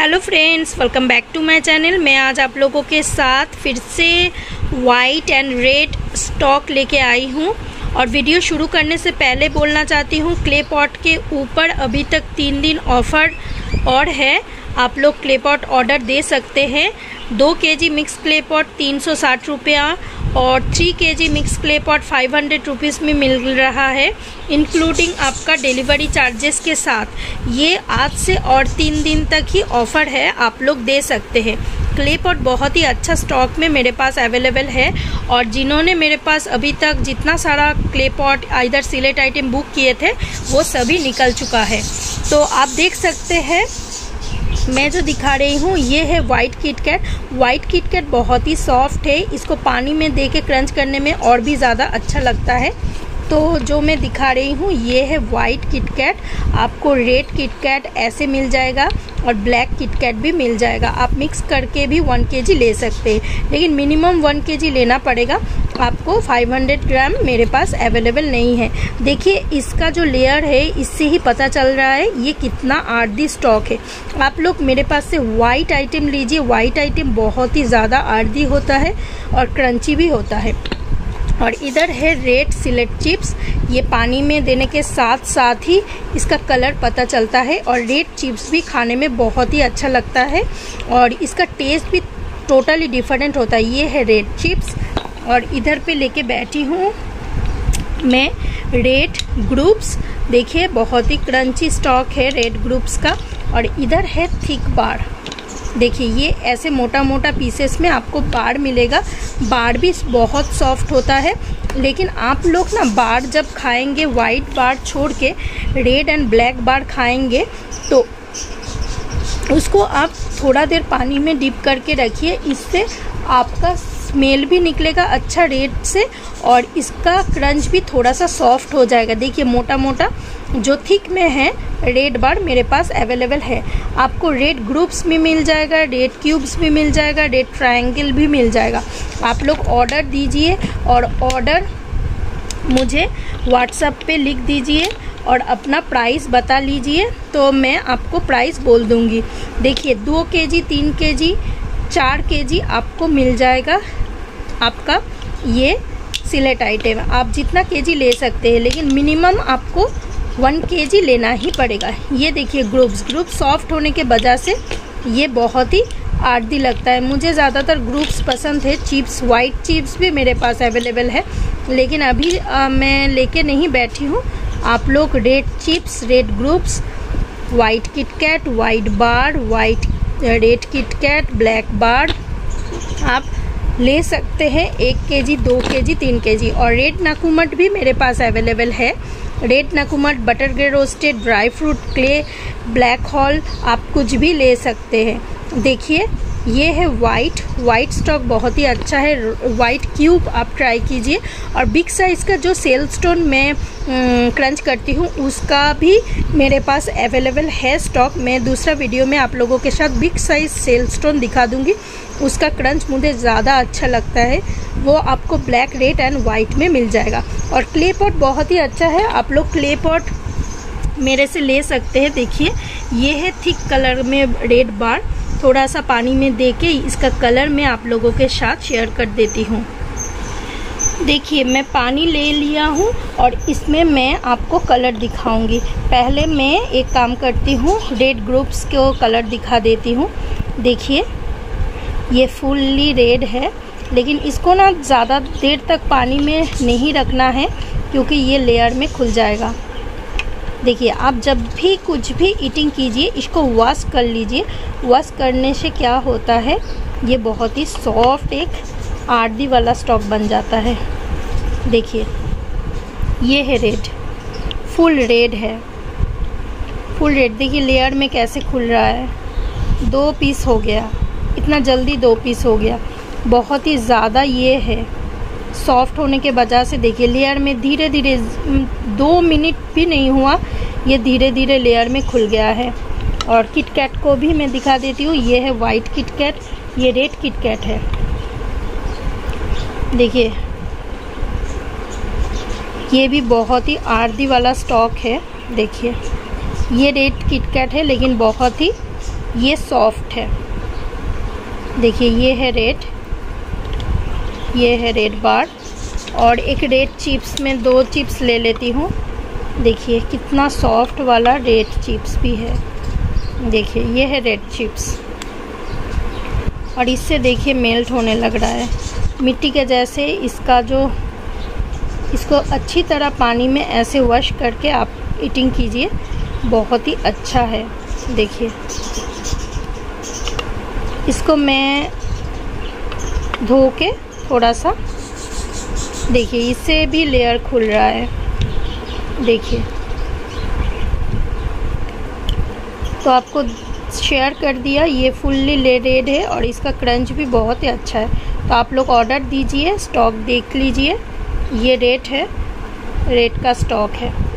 Hello friends welcome back to my channel मैं आज आप लोगों के साथ फिर से वाइट एंड रेड स्टॉक लेके आई हूँ। और वीडियो शुरू करने से पहले बोलना चाहती हूँ क्ले पॉट के ऊपर अभी तक तीन दिन ऑफ़र और है। आप लोग क्ले पॉट ऑर्डर दे सकते हैं। दो के जी मिक्स क्ले पॉट तीन सौ साठ रुपया और three K G mix clay pot five hundred rupees में मिल रहा है इंक्लूडिंग आपका डिलीवरी चार्जेस के साथ। ये आज से और तीन दिन तक ही ऑफ़र है, आप लोग दे सकते हैं। क्ले पॉट बहुत ही अच्छा स्टॉक में मेरे पास अवेलेबल है और जिन्होंने मेरे पास अभी तक जितना सारा क्ले पॉट इधर सिलेट आइटम बुक किए थे, वो सभी निकल चुका है। तो आप देख सकते हैं मैं जो दिखा रही हूँ, ये है वाइट किटकैट वाइट किटकैट बहुत ही सॉफ्ट है। इसको पानी में दे के क्रंच करने में और भी ज़्यादा अच्छा लगता है। तो जो मैं दिखा रही हूँ, ये है वाइट किटकैट आपको रेड किटकैट ऐसे मिल जाएगा और ब्लैक किटकैट भी मिल जाएगा। आप मिक्स करके भी वन के ले सकते हैं। लेकिन मिनिमम वन के लेना पड़ेगा। आपको 500 ग्राम मेरे पास अवेलेबल नहीं है। देखिए, इसका जो लेयर है, इससे ही पता चल रहा है ये कितना आर्दी स्टॉक है। आप लोग मेरे पास से वाइट आइटम लीजिए। वाइट आइटम बहुत ही ज़्यादा आर्दी होता है और क्रंची भी होता है। और इधर है रेड सिलेट चिप्स ये पानी में देने के साथ साथ ही इसका कलर पता चलता है और रेड चिप्स भी खाने में बहुत ही अच्छा लगता है। और इसका टेस्ट भी टोटली डिफरेंट होता है। ये है रेड चिप्स और इधर पे लेके बैठी हूँ मैं रेड ग्रुप्स। देखिए, बहुत ही क्रंची स्टॉक है रेड ग्रुप्स का और इधर है थिक बार। देखिए, ये ऐसे मोटा मोटा पीसेस में आपको बाड़ मिलेगा। बाड़ भी बहुत सॉफ्ट होता है, लेकिन आप लोग ना बाड़ जब खाएँगे वाइट बाड़ छोड़ के रेड एंड ब्लैक बाड़ खाएँगे तो उसको आप थोड़ा देर पानी में डिप करके रखिए। इससे आपका स्मेल भी निकलेगा अच्छा रेट से और इसका क्रंच भी थोड़ा सा सॉफ्ट हो जाएगा। देखिए मोटा मोटा जो थिक में है रेड बार मेरे पास अवेलेबल है। आपको रेड ग्रुप्स भी मिल जाएगा रेड क्यूब्स भी मिल जाएगा रेड ट्रायंगल भी मिल जाएगा। आप लोग ऑर्डर दीजिए और ऑर्डर मुझे व्हाट्सएप पे लिख दीजिए। और अपना प्राइस बता लीजिए तो मैं आपको प्राइस बोल दूँगी। देखिए दो के जी तीन के जी चार के जी आपको मिल जाएगा आपका ये सिलेट आइटम आप जितना के जी ले सकते हैं लेकिन मिनिमम आपको वन के जी लेना ही पड़ेगा। ये देखिए ग्रुप्स ग्रुप सॉफ्ट होने के वजह से ये बहुत ही आर्दी लगता है। मुझे ज़्यादातर ग्रुप्स पसंद है। चिप्स वाइट चिप्स भी मेरे पास अवेलेबल है लेकिन अभी आ, मैं लेके नहीं बैठी हूँ। आप लोग red chips red groups white KitKat white bar white red KitKat black bar आप ले सकते हैं एक के जी दो के जी तीन के जी और रेड नाकुमट भी मेरे पास अवेलेबल है। Red नकुमट butter grey roasted dry fruit clay black hall आप कुछ भी ले सकते हैं। देखिए ये है वाइट वाइट स्टॉक बहुत ही अच्छा है. वाइट क्यूब आप ट्राई कीजिए. और बिग साइज़ का जो सेल स्टोन मैं क्रंच करती हूँ, उसका भी मेरे पास अवेलेबल है स्टॉक मैं दूसरा वीडियो में आप लोगों के साथ बिग साइज़ सेल स्टोन दिखा दूँगी. उसका क्रंच मुझे ज़्यादा अच्छा लगता है. वो आपको ब्लैक रेड एंड वाइट में मिल जाएगा. और क्ले पॉट बहुत ही अच्छा है. आप लोग क्ले पॉट मेरे से ले सकते हैं. देखिए, ये है थिक कलर में रेड बार थोड़ा सा पानी में दे के इसका कलर मैं आप लोगों के साथ शेयर कर देती हूँ। देखिए, मैं पानी ले लिया हूँ और इसमें मैं आपको कलर दिखाऊँगी। पहले मैं एक काम करती हूँ, रेड ग्रुप्स को कलर दिखा देती हूँ। देखिए, ये फुल्ली रेड है, लेकिन इसको ना ज़्यादा देर तक पानी में नहीं रखना है, क्योंकि ये लेयर में खुल जाएगा। देखिए, आप जब भी कुछ भी ईटिंग कीजिए, इसको वॉश कर लीजिए। वॉश करने से क्या होता है? ये बहुत ही सॉफ्ट एक आरदी वाला स्टॉक बन जाता है। देखिए, ये है रेड फुल रेड है। फुल रेड देखिए लेयर में कैसे खुल रहा है। दो पीस हो गया, इतना जल्दी दो पीस हो गया। बहुत ही ज़्यादा ये है। सॉफ्ट होने के वजह से देखिए लेयर में धीरे धीरे दो मिनट भी नहीं हुआ, ये धीरे धीरे लेयर में खुल गया है। और किटकैट को भी मैं दिखा देती हूँ, ये है वाइट किटकैट ये रेड किटकैट है। देखिए, ये भी बहुत ही आरदी वाला स्टॉक है, देखिए। ये रेड किटकैट है, लेकिन बहुत ही ये सॉफ्ट है। देखिए, ये है रेड ये है रेड बार और एक रेड चिप्स में दो चिप्स ले लेती हूँ। देखिए, कितना सॉफ्ट वाला रेड चिप्स भी है। देखिए, ये है रेड चिप्स। और इससे देखिए मेल्ट होने लग रहा है। मिट्टी के जैसे इसका जो, इसको अच्छी तरह पानी में ऐसे वॉश करके आप ईटिंग कीजिए। बहुत ही अच्छा है। देखिए। इसको मैं धो के थोड़ा सा। देखिए, इससे भी लेयर खुल रहा है। देखिए। तो आपको शेयर कर दिया, ये फुल्ली रेड है और इसका क्रंच भी बहुत ही अच्छा है। तो आप लोग ऑर्डर दीजिए स्टॉक देख लीजिए। ये रेट है रेट का स्टॉक है।